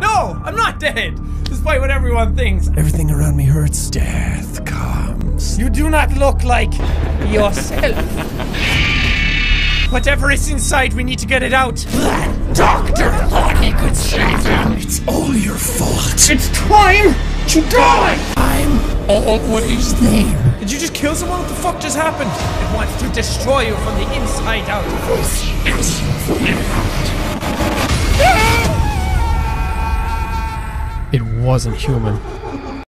No, I'm not dead. Despite what everyone thinks. Everything around me hurts. Death comes. You do not look like yourself. Whatever is inside, we need to get it out. That doctor thought he could save him. It's all your fault. It's time to die. I'm always there. Did you just kill someone? What the fuck just happened? It wants to destroy you from the inside out. Wasn't human.